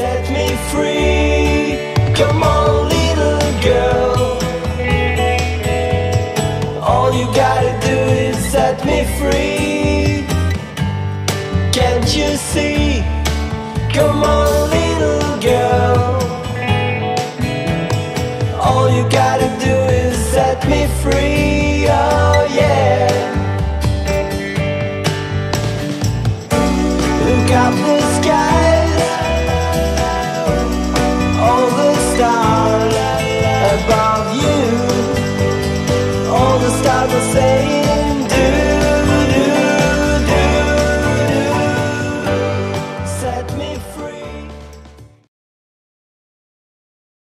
set me free. Come on, little girl. All you gotta do is set me free. Can't you see? Come on, little girl. All you gotta do is set me free. Oh, yeah. Look up the sky